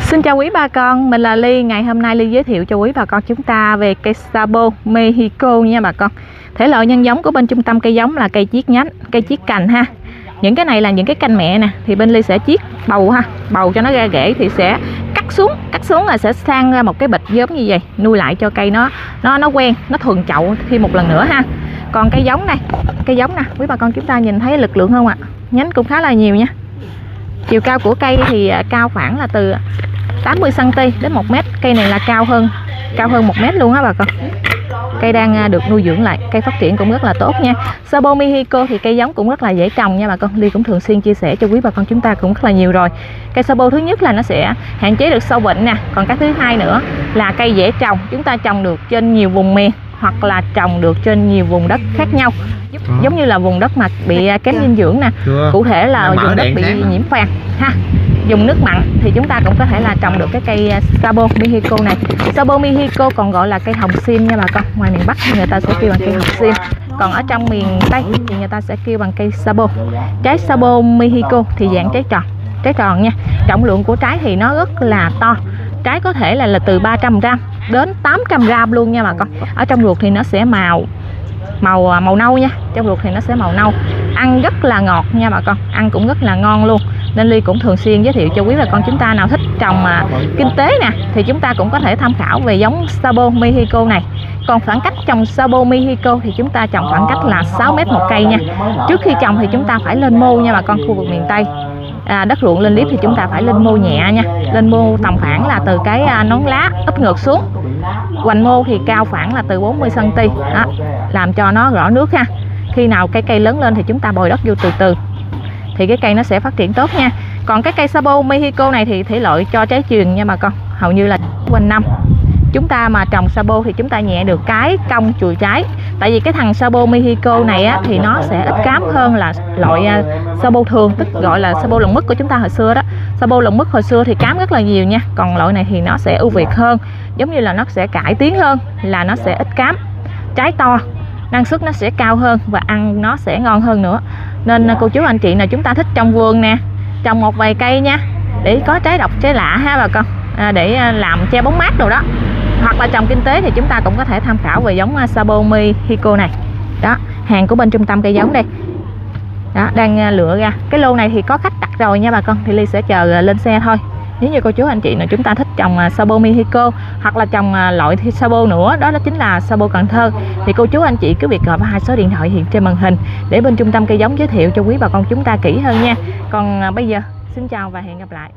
Xin chào quý bà con, mình là Ly. Ngày hôm nay Ly giới thiệu cho quý bà con chúng ta về cây Sabo Mexico nha bà con. Thể loại nhân giống của bên trung tâm cây giống là cây chiết nhánh, cây chiết cành ha. Những cái này là những cái cành mẹ nè, thì bên Ly sẽ chiết bầu ha, bầu cho nó ra rễ thì sẽ cắt xuống, cắt xuống là sẽ sang ra một cái bịch giống như vậy, nuôi lại cho cây nó nó nó quen, nó thuần chậu thêm một lần nữa ha. Còn cây giống này, cây giống nè, quý bà con chúng ta nhìn thấy lực lượng không ạ? Nhánh cũng khá là nhiều nha. Chiều cao của cây thì à, cao khoảng là từ 80 cm đến 1 m. Cây này là cao hơn cao hơn 1 m luôn á bà con. Cây đang à, được nuôi dưỡng lại, cây phát triển cũng rất là tốt nha. Sabo Mexico thì cây giống cũng rất là dễ trồng nha bà con. Ly cũng thường xuyên chia sẻ cho quý bà con chúng ta cũng rất là nhiều rồi. Cây Sabo thứ nhất là nó sẽ hạn chế được sâu bệnh nè, còn cái thứ hai nữa là cây dễ trồng, chúng ta trồng được trên nhiều vùng miền hoặc là trồng được trên nhiều vùng đất khác nhau có. giống như là vùng đất mà bị à, kém dinh dưỡng nè. Chưa. cụ thể là vùng đất bị nhiễm phèn ha. Dùng nước mặn thì chúng ta cũng có thể là trồng được cái cây à, Sabo Mexico này. Sabo Mexico còn gọi là cây hồng xiêm nha bà con. Ngoài miền Bắc thì người ta sẽ kêu bằng cây hồng xiêm còn ở trong miền Tây thì người ta sẽ kêu bằng cây Sabo. Trái Sabo Mexico thì dạng trái tròn trái tròn nha. Trọng lượng của trái thì nó rất là to. Trái có thể là là từ 300 gram đến 800 gram luôn nha bà con. Ở trong ruột thì nó sẽ màu màu à, màu nâu nha. Trong ruột thì nó sẽ màu nâu. Ăn rất là ngọt nha bà con. Ăn cũng rất là ngon luôn. Nên ly cũng thường xuyên giới thiệu cho quý bà con chúng ta nào thích trồng mà kinh tế nè, thì chúng ta cũng có thể tham khảo về giống Sabo Mexico này. Còn khoảng cách trồng Sabo Mexico thì chúng ta trồng khoảng cách là 6 mét một cây nha. Trước khi trồng thì chúng ta phải lên mô nha bà con, khu vực miền Tây à, đất ruộng lên liếp thì chúng ta phải lên mô nhẹ nha. Lên mô tầm khoảng là từ cái à, nón lá úp ngược xuống. Hoành mô thì cao khoảng là từ 40 cm đó, làm cho nó rõ nước ha. Khi nào cái cây lớn lên thì chúng ta bồi đất vô từ từ. Thì cái cây nó sẽ phát triển tốt nha. Còn cái cây Sabo Mexico này thì thể loại cho trái truyền nha bà con. Hầu như là quanh năm chúng ta mà trồng Sabo thì chúng ta nhẹ được cái cong chùi trái. Tại vì cái thằng Sabo Mexico này á, thì nó sẽ ít cám hơn là loại à, Sabo thường tức gọi là Sabo lồng mứt của chúng ta hồi xưa đó. Sabo lồng mứt hồi xưa thì cám rất là nhiều nha còn loại này thì nó sẽ ưu việt hơn. Giống như là nó sẽ cải tiến hơn là nó sẽ ít cám. Trái to năng suất nó sẽ cao hơn và ăn nó sẽ ngon hơn nữa. Nên à, cô chú anh chị nào chúng ta thích trong vườn nè trồng một vài cây nha để có trái độc trái lạ ha bà con. À, để à, làm che bóng mát đồ đó hoặc là trồng kinh tế thì chúng ta cũng có thể tham khảo về giống à, Sabomi Hiko này. Đó, hàng của bên trung tâm cây giống đây. Đó, đang à, lựa ra. Cái lô này thì có khách đặt rồi nha bà con, thì ly sẽ chờ à, lên xe thôi. Nếu như cô chú anh chị nào chúng ta thích trồng Sabo Mexico hoặc là trồng loại Sabo nữa, đó đó chính là Sabo Cần Thơ, thì cô chú anh chị cứ việc gọi vào hai số điện thoại hiện trên màn hình để bên trung tâm cây giống giới thiệu cho quý bà con chúng ta kỹ hơn nha. Còn bây giờ, xin chào và hẹn gặp lại.